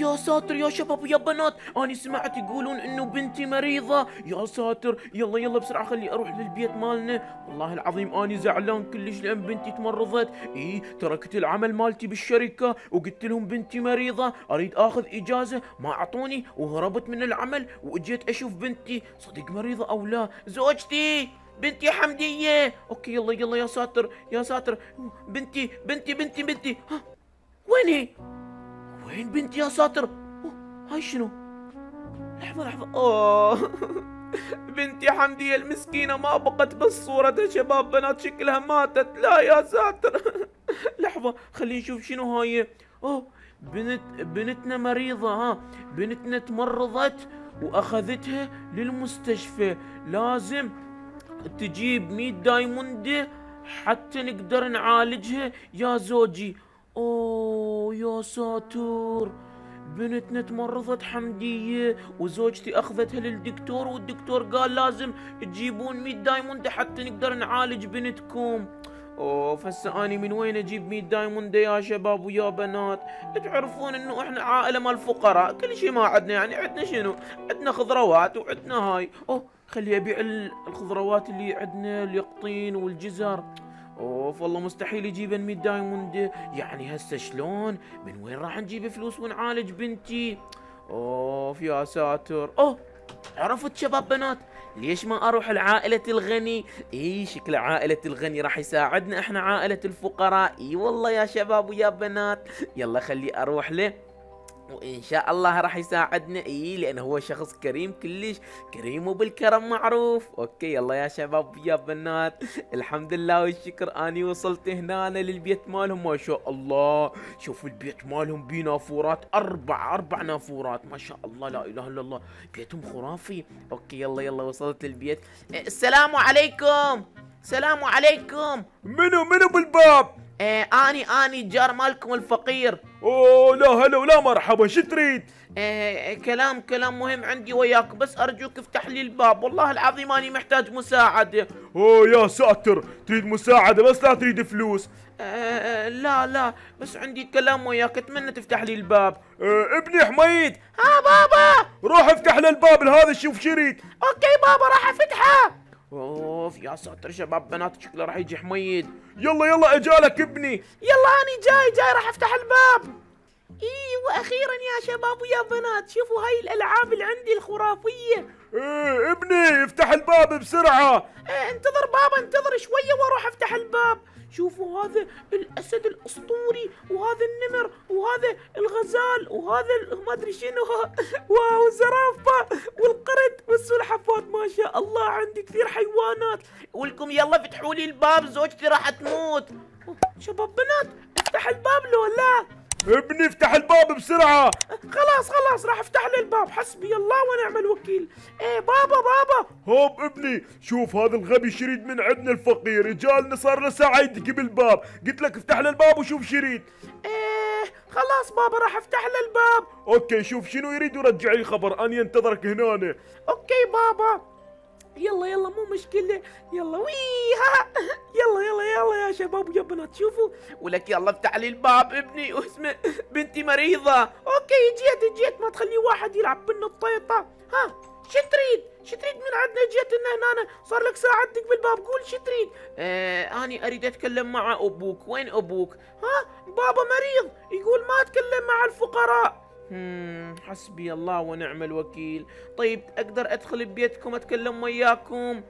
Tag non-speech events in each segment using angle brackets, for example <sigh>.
يا ساتر يا شباب ويا بنات. أنا سمعت يقولون إنه بنتي مريضة. يا ساتر يلا يلا بسرعة خلي أروح للبيت مالنا. والله العظيم اني زعلان كلش لأن بنتي تمرضت. إي تركت العمل مالتي بالشركة وقلت لهم بنتي مريضة. أريد آخذ إجازة. ما أعطوني وهربت من العمل واجيت أشوف بنتي. صدق مريضة أو لا؟ زوجتي بنتي حمدية. okay يلا يلا يا ساتر يا ساتر. بنتي بنتي بنتي بنتي. ها وين هي وين بنتي يا ساتر؟ أوه، هاي شنو؟ لحظة لحظة. أوه. <laughs> بنتي حمدية المسكينة ما بقت بس صورتها شباب بنات شكلها ماتت. لا يا ساتر. <laughs> لحظة خلينا نشوف شنو هاي. أوه بنت بنتنا مريضة ها. بنتنا تمرضت وأخذتها للمستشفى. لازم تجيب 100 diamond حتى نقدر نعالجها يا زوجي. أوه يا ساتر. بنتنا تمرضت حمدية وزوجتي أخذتها للدكتور والدكتور قال لازم تجيبون 100 diamond حتى نقدر نعالج بنتكم. أوه هسه اني من وين أجيب 100 diamond يا شباب ويا بنات؟ تعرفون إنه إحنا عائلة مال فقراء كل شيء ما عندنا يعني عندنا شنو؟ عندنا خضروات وعندنا هاي. أوه خلي أبيع ال- الخضروات اللي عندنا اليقطين والجزر. أوف والله مستحيل يجيبن 100 diamond. يعني هسه شلون؟ من وين راح نجيب فلوس ونعالج بنتي؟ أوف يا ساتر. أوه عرفت شباب بنات ليش ما أروح لعائلة الغني؟ إي شكل عائلة الغني راح يساعدنا إحنا عائلة الفقراء. إي والله يا شباب ويا بنات. يلا خلي أروح له. وان شاء الله راح يساعدنا. إي لأنه هو شخص كريم كلش كريم وبالكرم معروف. okay يلا يا شباب يا بنات. الحمد لله والشكر. أني وصلت هنا أنا للبيت مالهم ما شاء الله. شوفوا البيت مالهم بيه نافورات أربع أربع نافورات. ما شاء الله لا إله إلا الله. بيتهم خرافي. أوكي يلا يلا وصلت البيت إيه، السلام عليكم. السلام عليكم. منو منو بالباب؟ آه اني أني جار مالكم الفقير. أوه لا هلا والله مرحبا شو تريد؟ آه كلام كلام مهم عندي وياك بس أرجوك افتح لي الباب والله العظيم أني محتاج مساعدة. أوه يا ساتر تريد مساعدة بس لا تريد فلوس. آه لا لا بس عندي كلام وياك أتمنى تفتح لي الباب. آه ابني حميد. ها بابا! روح افتح له الباب هذا شوف شريد okay بابا راح أفتحه. أوف يا ساتر شباب بنات شكله راح يجي حميد. يلا يلا أجالك ابني. يلا اني جاي جاي راح أفتح الباب. اي وأخيرا يا شباب ويا بنات. شوفوا هاي الألعاب اللي عندي الخرافية. إيه ابني افتح الباب بسرعة. آه انتظر بابا انتظر شوية وأروح أفتح الباب. شوفوا هذا الأسد الأسطوري وهذا النمر وهذا الغزال وهذا ما أدري شنو. <laughs> واو الزرافه والقرد والسلحفات ما شاء الله عندي كثير حيوانات. ولكم يلا فتحوا لي الباب زوجتي راح تموت. شباب بنات افتح الباب لو لا. ابني افتح الباب بسرعة. خلاص خلاص راح افتح لي الباب. حسبي الله ونعم الوكيل. إيه بابا بابا. هوب ابني. شوف هذا الغبي شريد من عندنا الفقير. جالنا صار له ساعة يدق بالباب. قلت لك افتح له الباب وشوف شريد. إيه خلاص بابا راح افتح له الباب. okay شوف شنو يريد ورجع لي خبر. اني أنتظرك هنا. okay بابا. يلا يلا مو مشكلة. يلا وي ها يلا يلا يلا يا شباب يا بنات شوفوا ولك يلا افتح لي الباب ابني واسمه بنتي مريضة. okay جيت جيت. ما تخلي واحد يلعب بالنطيطة ها شو تريد؟ شو تريد من عندنا؟ جيت لنا هنا صار لك ساعة تدق بالباب. قول شو تريد؟ آه أني أريد أتكلم مع أبوك. وين أبوك؟ ها بابا مريض. يقول ما أتكلم مع الفقراء. حسبي الله ونعم الوكيل. طيب أقدر أدخل ببيتكم أتكلم وياكم؟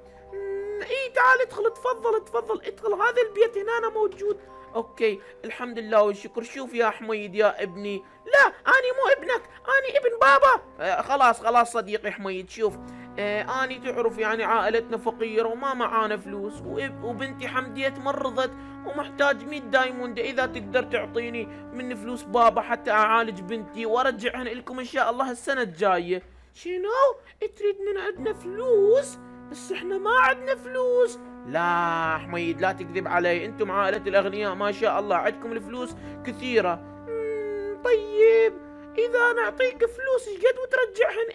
إي تعال ادخل تفضل تفضل ادخل هذا البيت هنا أنا موجود. أوكي الحمد لله والشكر. شوف يا حميد يا ابني. لا اني مو ابنك اني ابن بابا. آه خلاص خلاص صديقي حميد شوف. آه آني تعرف يعني عائلتنا فقيرة وما معانا فلوس. وبنتي حمدية تمرضت ومحتاج 100 دايموند. إذا تقدر تعطيني من فلوس بابا حتى أعالج بنتي وأرجعهن لكم إن شاء الله السنة الجاية. شنو؟ تريد من عندنا فلوس؟ بس إحنا ما عندنا فلوس. لا حميد لا تكذب علي. أنتم عائلة الأغنياء ما شاء الله. عندكم الفلوس كثيرة. مم، طيب. إذا نعطيك فلوس شقد وترجعهن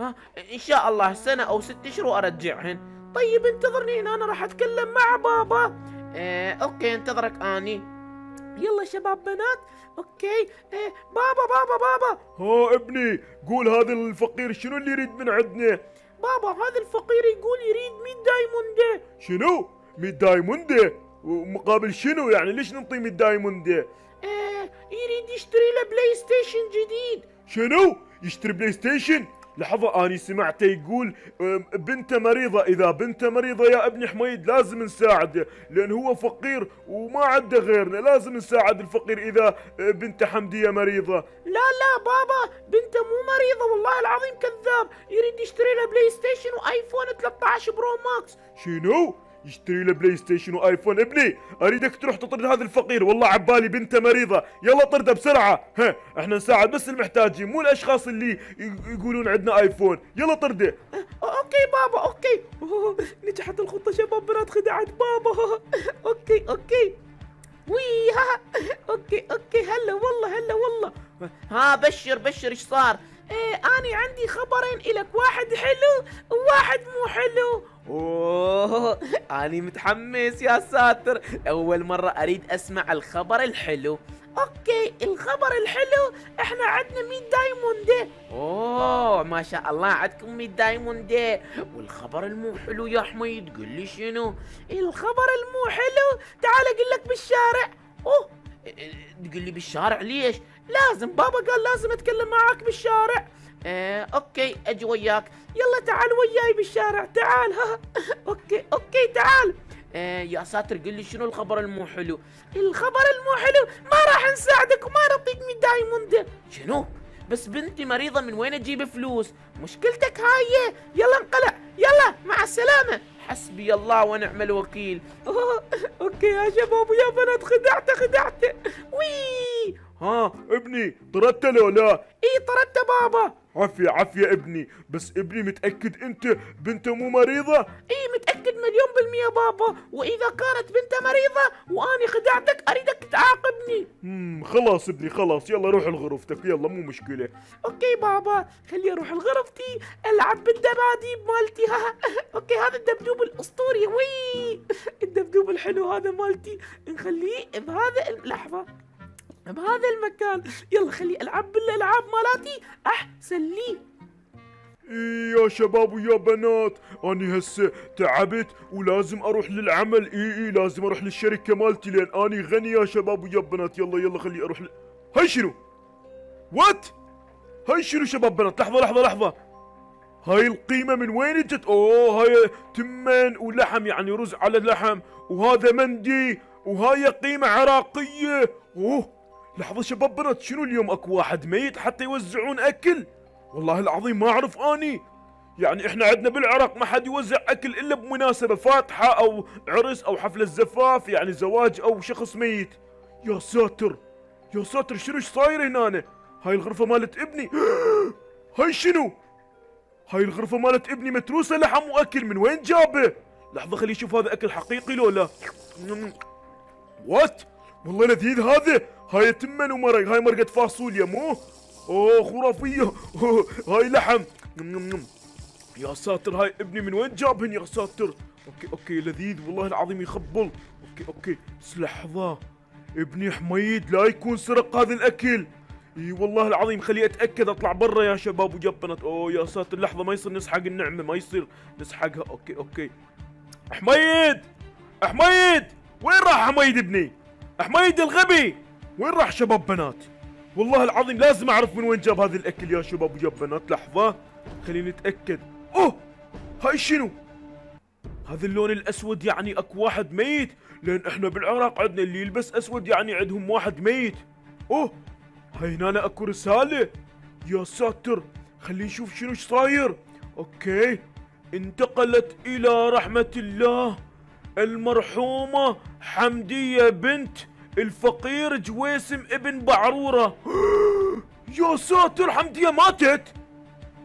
ها؟ إن شاء الله سنة أو ست اشهر وارجعهن طيب انتظرني هنا أنا راح أتكلم مع بابا. آه okay انتظرك أني. يلا شباب بنات. okay. إيه بابا بابا بابا. ها ابني قول هذا الفقير شنو اللي يريد من عندنا؟ بابا هذا الفقير يقول يريد 100 diamond شنو؟ 100 diamond ومقابل شنو يعني؟ ليش نعطيه 100 diamond إيه يريد يشتري له PlayStation جديد. شنو؟ يشتري PlayStation؟ لحظة أني سمعته يقول بنته مريضة إذا بنته مريضة يا ابني حميد لازم نساعده لأن هو فقير وما عنده غيرنا لازم نساعد الفقير إذا أه، بنته حمدية مريضة لا لا بابا بنته مو مريضة والله العظيم كذاب يريد يشتري له PlayStation و iPhone 13 Pro Max شنو؟ يشتري له PlayStation و iPhone. ابني أريدك تروح تطرد هذا الفقير. والله عبالي بنته مريضة. يلا طرده بسرعة. ها إحنا نساعد بس المحتاجين مو الأشخاص اللي يقولون عندنا iPhone. يلا طرده. okay بابا okay. نجحت الخطة شباب بنات خدعت بابا. <laughs> okay okay. وي ها. okay okay. هلا والله هلا والله. ها بشر بشر إيش صار؟ إيه اني عندي خبرين إلك. واحد حلو وواحد مو حلو. أوه أني متحمس يا ساتر. أول مرة أريد أسمع الخبر الحلو. okay الخبر الحلو إحنا عندنا 100 diamond أوه ما شاء الله عندكم 100 diamond والخبر المو حلو يا حميد قل لي شنو؟ الخبر المو حلو تعال أقول لك بالشارع. أوه. تقول لي بالشارع ليش؟ لازم بابا قال لازم أتكلم معاك بالشارع. آه، okay أجي وياك. يلا تعال وياي بالشارع. تعال. ها <laughs> okay okay تعال. آه يا ساتر قل لي شنو الخبر المو حلو؟ الخبر المو حلو؟ ما راح نساعدك وما نعطيك 100 diamond شنو؟ بس بنتي مريضة من وين أجيب فلوس؟ مشكلتك هاي. يلا انقلع. يلا مع السلامة. حسبي الله ونعم الوكيل. <laughs> okay يا شباب ويا بنات خدعته خدعته وي! ها ابني طردته لو لا. اي طردته بابا؟ عافية عافية ابني. بس ابني متأكد انت بنته مو مريضة؟ اي متأكد مليون بالمية بابا. وإذا كانت بنته مريضة واني خدعتك أريدك تعاقبني. مم خلاص ابني خلاص. يلا روح لغرفتك. يلا مو مشكلة. okay بابا خلي أروح لغرفتي ألعب بالدباديب مالتي. ها okay هذا الدبدوب الأسطوري. وي الدبدوب الحلو هذا مالتي. نخليه بهذا لحظة بهذا المكان. يلا خلي ألعب بالألعاب مالاتي. أحسن لي. إيه يا شباب ويا بنات أني هسه تعبت ولازم أروح للعمل. اي اي لازم أروح للشركة مالتي لأن أني غني يا شباب ويا بنات. يلا يلا خلي أروح ل... هاي شنو؟ what هاي شنو شباب بنات؟ لحظة لحظة لحظة. هاي القيمة من وين إجت؟ أوه هاي تمن ولحم يعني رز على لحم. وهذا مندي وهاي قيمة عراقية. أوه. لحظة شباب بنات شنو اليوم أكو واحد ميت حتى يوزعون أكل؟ والله العظيم ما أعرف أني. يعني إحنا عندنا بالعراق ما حد يوزع أكل إلا بمناسبة فاتحة أو عرس أو حفلة زفاف يعني زواج أو شخص ميت. يا ساتر! يا ساتر شنو صاير هنا هاي الغرفة مالت ابني. <gasps> هاي شنو؟ هاي الغرفة مالت ابني متروسة لحم وأكل من وين جابه؟ لحظة خلي أشوف هذا أكل حقيقي لو لا. what والله لذيذ هذا! هاي تمن ومرق هاي مرقة فاصوليا مو؟ أوه خرافية. أوه، <laughs> هاي لحم. نم نم نم. يا ساتر هاي ابني من وين جابهن يا ساتر؟ okay okay لذيذ والله العظيم يخبل. okay okay. بس لحظة. ابني حميد لا يكون سرق هذا الأكل. إي والله العظيم خليه أتأكد أطلع برا يا شباب وبنات أوه يا ساتر لحظة ما يصير نسحق النعمة ما يصير نسحقها. okay okay. حميد! حميد! وين راح حميد ابني؟ حميد الغبي! وين راح شباب بنات؟ والله العظيم لازم أعرف من وين جاب هذا الأكل يا شباب ويا بنات. لحظة خليني أتأكد. أوه! هاي شنو؟ هذا اللون الأسود يعني أكو واحد ميت لأن إحنا بالعراق عندنا اللي يلبس أسود يعني عندهم واحد ميت. أوه! هاي هنا أكو رسالة. يا ساتر خلينا نشوف شنو صاير. okay. انتقلت إلى رحمة الله المرحومة حمدية بنت الفقير جويسم ابن بعرورة. <gasps> يا ساتر حمدية ماتت.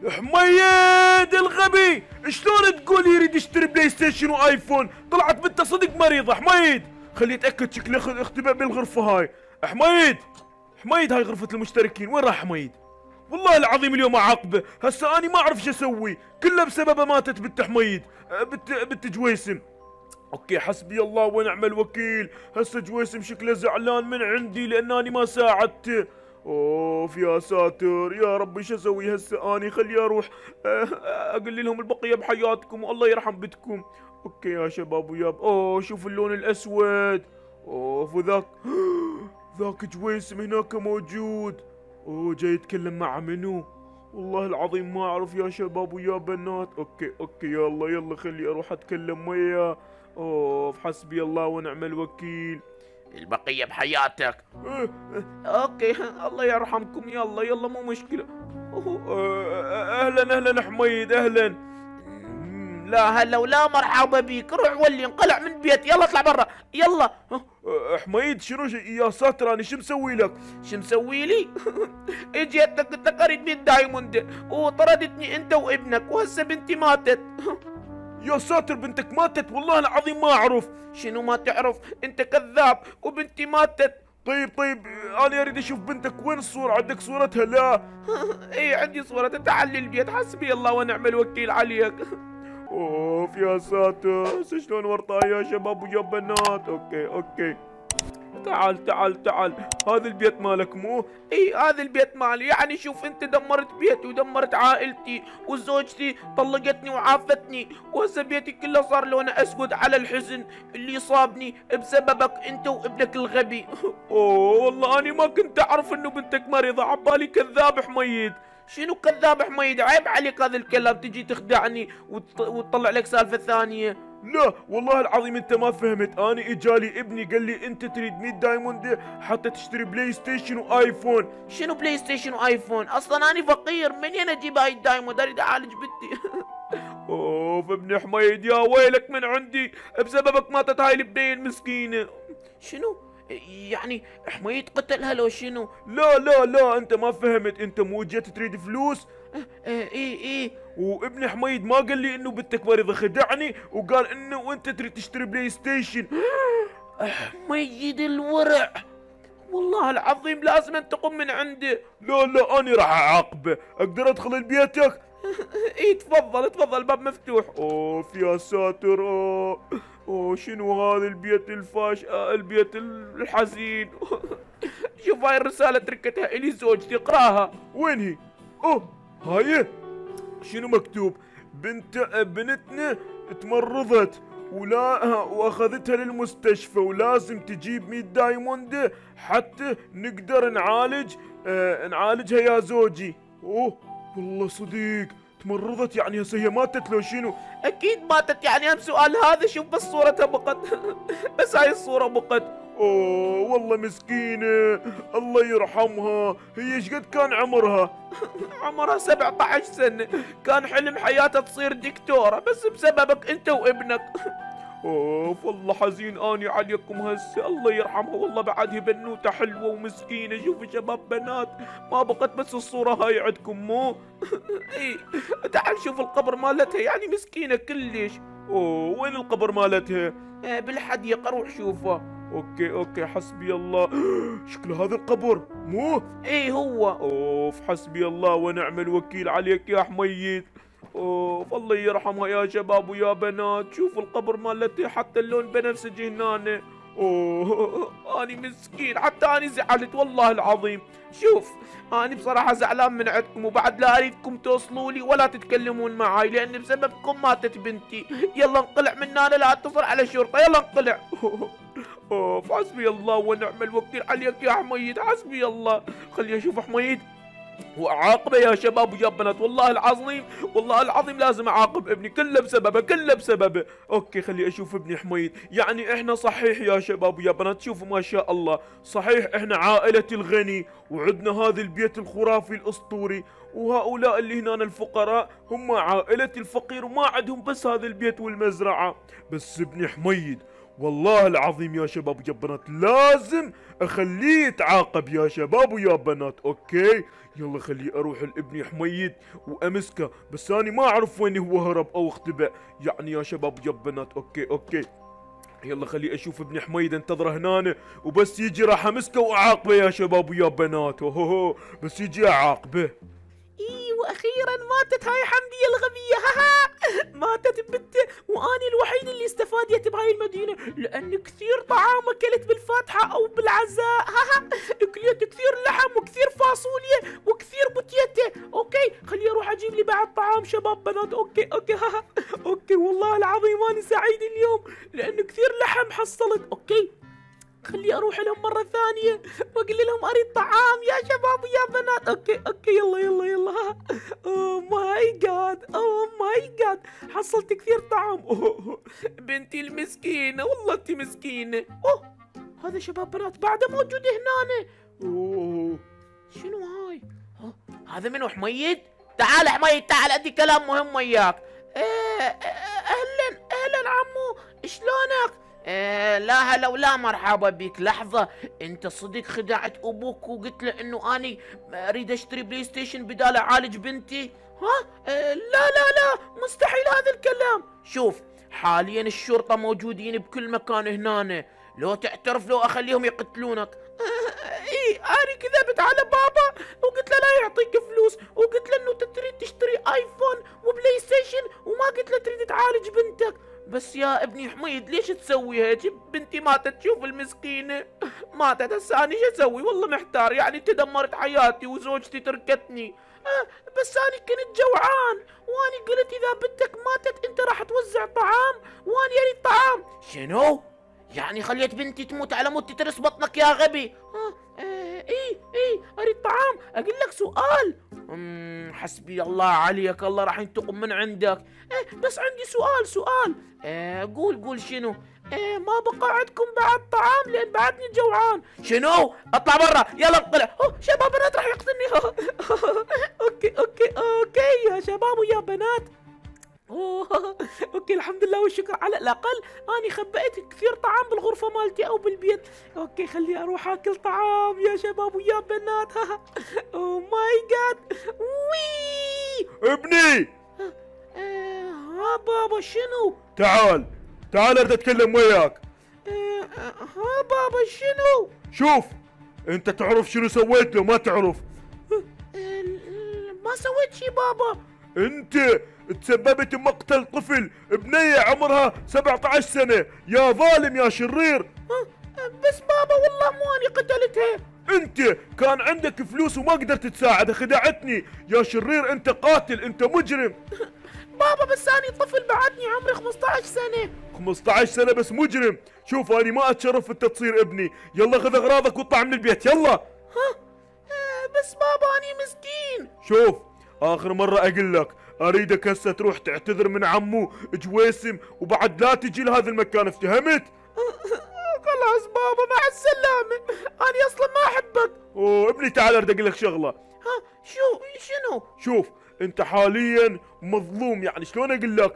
حميد الغبي شلون تقول يريد يشتري PlayStation و iPhone؟ طلعت بنته صدق مريضة. حميد خلي اتاكد شكله أخ- اختبأ بالغرفة هاي. حميد حميد هاي غرفة المشتركين. وين راح حميد؟ والله العظيم اليوم أعاقبه. هسه اني ما أعرف شو أسوي. كله بسببه ماتت بنت حميد بنت بنت جويسم. okay حسبي الله ونعم الوكيل. هسه جويسم شكله زعلان من عندي لانني ما ساعدته أوف يا ساتر يا ربي شو أسوي هسه أني؟ خلي أروح. <laughs> أقول لهم البقية بحياتكم والله يرحم بنتكم okay يا شباب ويا بنات. أوه شوف اللون الأسود. أوف وذاك <gasps> ذاك جويسم هناك موجود. أوه جاي يتكلم مع منو؟ والله العظيم ما أعرف يا شباب ويا بنات. okay okay يلا يلا خلي أروح أتكلم وياه. أوف حسبي الله ونعم الوكيل. البقية بحياتك. okay الله يرحمكم يلا يلا مو مشكلة. أوه، أهلا أهلا حميد أهلا. مم، لا هلا ولا مرحبا بيك روح ولي انقلع من بيتي. يلا اطلع برا. يلا. آه، حميد شنو يا ساتر أنا شو مسوي لك؟ شو مسوي لي؟ <laughs> اجيتك قلت لك اريد ميت diamond وطردتني أنت وابنك وهسه بنتي ماتت. <laughs> يا ساتر بنتك ماتت والله العظيم ما أعرف. شنو ما تعرف؟ أنت كذاب وبنتي ماتت. طيب طيب أنا أريد أشوف بنتك. وين الصورة؟ عندك صورتها؟ لا. <laughs> اي عندي صورة. تعال للبيت حسبي الله ونعم الوكيل عليك. <laughs> أوف يا ساتر. شلون ورطة يا شباب ويا بنات؟ okay okay. تعال تعال تعال. هذا البيت مالك مو؟ إي هذا البيت مالي. يعني شوف أنت دمرت بيتي ودمرت عائلتي وزوجتي طلقتني وعافتني. وهسه بيتي كله صار لونه أسود على الحزن اللي صابني بسببك أنت وابنك الغبي. <laughs> أوه والله أني ما كنت أعرف إنه بنتك مريضة. عبالي كذاب حميد. شنو كذاب حميد؟ عيب عليك هذا الكلام. تجي تخدعني وت- وتطلع لك سالفة ثانية. لا والله العظيم انت ما فهمت. آني إجالي ابني قال لي انت تريد 100 diamond حتى تشتري PlayStation و iPhone. شنو PlayStation و iPhone؟ أصلا أنا فقير. منين أجيب هاي ال diamond؟ أريد أعالج بنتي. <laughs> أوف ابني حميد يا ويلك من عندي. بسببك ماتت هاي البنية المسكينة شنو؟ يعني حميد قتلها لو شنو؟ لا لا لا أنت ما فهمت. أنت مو جيت تريد فلوس؟ إيه إيه إيه. وابني حميد ما قال لي إنه بنتك مريضة خدعني وقال إنه انت تريد تشتري PlayStation. حميد الورع. والله العظيم لازم انتقم من عنده لا لا أنا راح أعاقبه. أقدر أدخل لبيتك <laughs> إيه تفضل تفضل الباب مفتوح. أوف يا ساتر. اوه اوه شنو هذا البيت الفاش البيت الحزين؟ <laughs> شوف هاي الرسالة تركتها إلي زوجتي اقراها. وين هي؟ أوه هاي شنو مكتوب؟ بنت بنتنا تمرضت ولا وأخذتها للمستشفى ولازم تجيب 100 دايموند حتى نقدر نعالج آه نعالجها يا زوجي. أوه والله صديق تمرضت يعني هسه هي ماتت لو شنو؟ أكيد ماتت يعني هم سؤال هذا شوف بس صورتها بقت <laughs> بس هاي الصورة بقت. أوه والله مسكينة. الله يرحمها. هي إيش قد كان عمرها؟ عمرها 17 سنة. كان حلم حياتها تصير دكتورة بس بسببك أنت وابنك. أوف والله حزين آني عليكم هسه. الله يرحمها. والله بعد هي بنوتة حلوة ومسكينة. شوفوا شباب بنات ما بقت بس الصورة هاي عندكم مو؟ إي تعال شوف القبر مالتها. يعني مسكينة كلش. أوه وين القبر مالتها؟ آه، بالحديقة روح شوفه. okay okay حسبي الله. <gasps> شكله هذا القبر. مو إيه هو؟ أوف حسبي الله ونعم الوكيل عليك يا حميد. أوف الله يرحمها يا شباب ويا بنات. شوفوا القبر مالتي حتى اللون بنفسجي هنا أوه أني مسكين. حتى أني زعلت والله العظيم. شوف أني بصراحة زعلان من عندكم وبعد لا أريدكم توصلوا لي ولا تتكلمون معاي لأن بسببكم ماتت بنتي. يلا انقلع من هنا لا أتصل على الشرطة يلا انقلع. اوف حسبي الله ونعم الوكيل. عليك يا حميد حسبي الله. خلي أشوف حميد. واعاقبه يا شباب ويا بنات. والله العظيم والله العظيم لازم أعاقب ابني كله بسببه كله بسببه. أوكي خلي أشوف ابني حميد. يعني إحنا صحيح يا شباب ويا بنات؟ شوفوا ما شاء الله. صحيح إحنا عائلة الغني وعندنا هذا البيت الخرافي الأسطوري وهؤلاء اللي هنا الفقراء هم عائلة الفقير وما عندهم بس هذا البيت والمزرعة. بس ابني حميد والله العظيم يا شباب ويا بنات لازم أخليه يتعاقب يا شباب ويا بنات okay؟ يلا خليه أروح لابني حميد وأمسكه. بس اني ما أعرف وين هو هرب أو اختبأ. يعني يا شباب ويا بنات okay okay. يلا خلي أشوف ابن حميد انتظره هنا وبس يجي راح أمسكه وأعاقبه يا شباب ويا بنات. هو بس يجي أعاقبه. أيوه وأخيرا ماتت هاي حمدية الغبية ها <laughs> ماتت بنته واني الوحيد اللي استفاديت بهاي المدينة لأن كثير طعام أكلت بالفاتحة أو بالعزاء ها اكلت كثير لحم وكثير فاصوليا وكثير بوتيتة okay خليني أروح أجيب لي بعد طعام شباب بنات. okay okay ها okay والله العظيم اني سعيد اليوم لأن كثير لحم حصلت. okay. خلي أروح لهم مرة ثانية وأقول لهم أريد طعام. يا شباب ويا بنات. okay okay يلا يلا يلا. oh my god oh my god حصلت كثير طعام. أوه. <laughs> بنتي المسكينة والله انت مسكينة. أوه هذا شباب بنات بعده موجود هنا أوه شنو هاي؟ ها، هذا منو حميد تعال حميد تعال عندي كلام مهم وياك. إيه، أهلا أهلا عمو شلونك؟ إيه لا هلا ولا مرحبا بك. لحظة انت صدق خدعت أبوك وقلت له انه اني اريد اشتري بلاي ستيشن بدال اعالج بنتي؟ ها؟ إيه لا لا لا مستحيل هذا الكلام. شوف حاليا الشرطة موجودين بكل مكان هنا لو تعترف لو أخليهم يقتلونك. <laughs> اي أنا كذبت على بابا وقلت له لا يعطيك فلوس وقلت له إنه تريد تشتري ايفون وبلاي ستيشن وما قلت له تريد تعالج بنتك. بس يا ابني حميد ليش تسوي هيك؟ بنتي ماتت تشوف المسكينة. <laughs> ماتت هسه أنا شو أسوي؟ والله محتار يعني تدمرت حياتي وزوجتي تركتني. آه بس أنا كنت جوعان. واني قلت إذا بنتك ماتت أنت راح توزع طعام. واني اريد طعام شنو؟ يعني خليت بنتي تموت على مود تترس بطنك يا غبي؟ ها آه اي اي أريد طعام. أقول لك سؤال. حسبي الله عليك الله راح ينتقم من عندك. إيه بس عندي سؤال سؤال. إيه قول قول شنو؟ إيه ما بقى عندكم بعد طعام لأن بعدني جوعان. شنو؟ اطلع برا. يلا اطلع أوه شباب بنات راح يقتلني. <laughs> okay okay okay يا شباب ويا بنات. أوه okay الحمد لله والشكر. على الأقل أني خبأت كثير طعام بالغرفة مالتي أو بالبيت. okay خلي أروح آكل طعام يا شباب ويا بنات. oh my god وي! ابني! آه، ها بابا شنو؟ تعال تعال أريد أتكلم وياك. آه، ها بابا شنو؟ شوف أنت تعرف شنو سويت له ما تعرف. آه، ما سويت شي بابا؟ انت تسببت بمقتل طفل بنية عمرها 17 سنة. يا ظالم يا شرير. آه، بس بابا والله مو اني قتلتها انت كان عندك فلوس وما قدرت تساعدها خدعتني. يا شرير انت قاتل انت مجرم. <laughs> بابا بس اني طفل بعدني عمري 15 سنة. 15 سنة بس مجرم. شوف اني ما أتشرف انت تصير ابني. يلا خذ أغراضك واطلع من البيت يلا. ها آه، بس بابا اني مسكين. شوف. آخر مرة أقول لك اريدك هسه تروح تعتذر من عمو جويسم وبعد لا تجي لهذا المكان افتهمت؟ <laughs> خلاص بابا مع السلامة. أنا أصلا ما أحبك. أوه ابني تعال أريد أقول لك شغلة. ها شو شنو؟ شوف أنت حاليا مظلوم يعني شلون أقول لك؟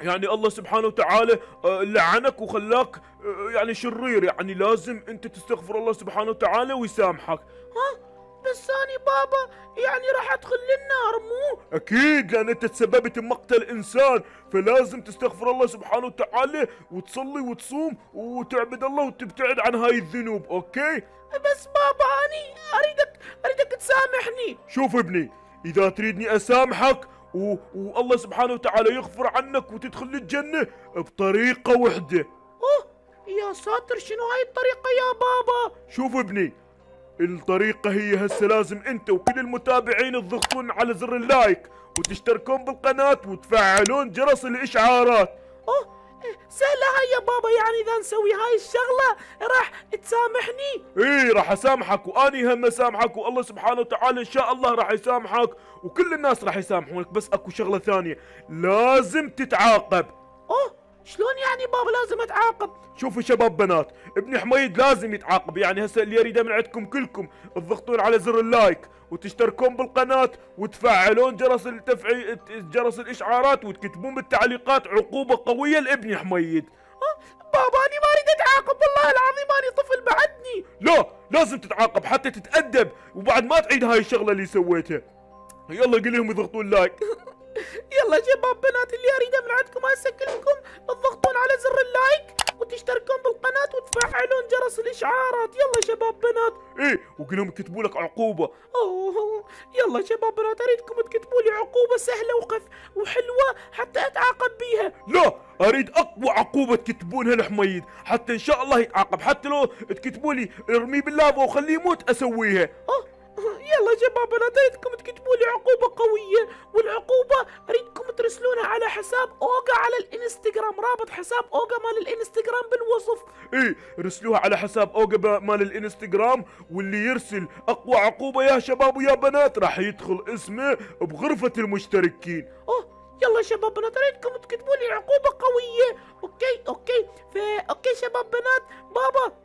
يعني الله سبحانه وتعالى آه، لعنك وخلاك آه، يعني شرير. يعني لازم أنت تستغفر الله سبحانه وتعالى ويسامحك. ها بس أنا بابا يعني راح أدخل للنار مو؟ أكيد لأن أنت تسببت بمقتل إنسان. فلازم تستغفر الله سبحانه وتعالى وتصلي وتصوم وتعبد الله وتبتعد عن هاي الذنوب أوكي؟ بس بابا أني أريدك أريدك تسامحني. شوف ابني إذا تريدني أسامحك و... والله سبحانه وتعالى يغفر عنك وتدخل للجنة بطريقة وحدة. أوه يا ساتر شنو هاي الطريقة يا بابا؟ شوف ابني الطريقة هي هسه لازم انت وكل المتابعين تضغطون على زر اللايك وتشتركون بالقناة وتفعلون جرس الإشعارات. أوه سهلة هاي يا بابا يعني إذا نسوي هاي الشغلة راح تسامحني؟ إيه راح أسامحك وأني هم أسامحك والله سبحانه وتعالى إن شاء الله راح يسامحك وكل الناس راح يسامحونك بس أكو شغلة ثانية لازم تتعاقب. أوه شلون يعني بابا لازم أتعاقب؟ شوفوا شباب بنات ابن حميد لازم يتعاقب يعني هسه اللي يريده من عندكم كلكم تضغطون على زر اللايك وتشتركون بالقناة وتفعلون جرس التفعيل جرس الإشعارات وتكتبون بالتعليقات عقوبة قوية لابن حميد. أوه بابا أنا ما أريد أتعاقب والله العظيم أنا طفل بعدني. لا لازم تتعاقب حتى تتأدب وبعد ما تعيد هاي الشغلة اللي سويتها. يلا قل لهم يضغطون like. <laughs> يلا شباب بنات اللي اريده من عندكم هسه كلكم تضغطون على زر ال like وتشتركون بالقناة وتفعلون جرس الإشعارات. يلا شباب بنات. إيه وقول لهم يكتبوا لك عقوبة. أوه يلا شباب بنات أريدكم تكتبوا لي عقوبة سهلة وقف وحلوة حتى أتعاقب بيها. لا أريد أقوى عقوبة تكتبونها لحميد. حتى إن شاء الله يتعاقب. حتى لو تكتبوا لي ارميه باللافا وخليه يموت أسويها. أوه، يلا شباب بنات أريدكم تكتبوا لي عقوبة قوية والعقوبة أريدكم ترسلونها على حساب اوجا على الإنستغرام رابط حساب اوجا مال الإنستغرام بالوصف. إيه رسلوها على حساب اوجا مال الإنستغرام واللي يرسل أقوى عقوبة يا شباب ويا بنات راح يدخل اسمه بغرفة المشتركين. أوه يلا شباب بنات أريدكم تكتبوا لي عقوبة قوية. okay okay فا okay شباب بنات بابا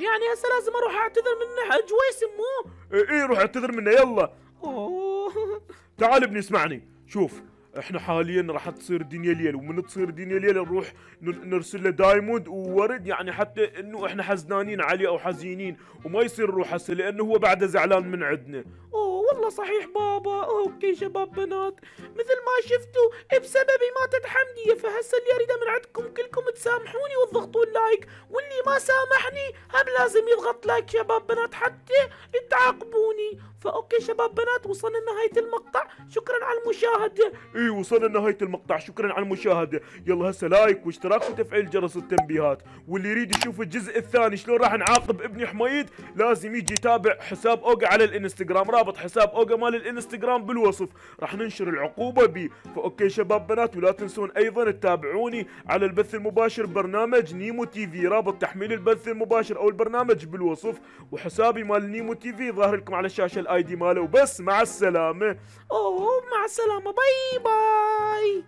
يعني هسه لازم أروح اعتذر من جويس مو؟ إيه, إيه روح اعتذر منه يلا. أوه. <laughs> تعال ابني اسمعني. شوف إحنا حاليا راح تصير دنيا ليل ومن تصير دنيا ليل نروح نرسل له diamond وورد يعني حتى إنه إحنا حزنانين عليه أو حزينين وما يصير نروح هسه لأنه هو بعده زعلان من عندنا أوه. والله صحيح بابا okay شباب بنات مثل ما شفتوا بسببي ماتت حمدية فهسه اللي اريده من عندكم كلكم تسامحوني وتضغطون like واللي ما سامحني هم لازم يضغط like شباب بنات حتى تعاقبوني. ف okay شباب بنات وصلنا لنهاية المقطع. شكرا على المشاهدة. إيه وصلنا لنهاية المقطع. شكرا على المشاهدة. يلا هسه like واشتراك وتفعيل جرس التنبيهات واللي يريد يشوف الجزء الثاني شلون راح نعاقب ابني حميد لازم يجي يتابع حساب أوجا على الإنستغرام. رابط حساب أوجا مال الإنستغرام بالوصف. راح ننشر العقوبة بيه ف okay شباب بنات ولا تنسون أيضا تتابعوني على البث المباشر برنامج Nimo TV. رابط تحميل البث المباشر أو البرنامج بالوصف. وحسابي مال Nimo TV ظاهر لكم على الشاشة ال ID ماله. وبس مع السلامة. أوه مع السلامة. bye bye.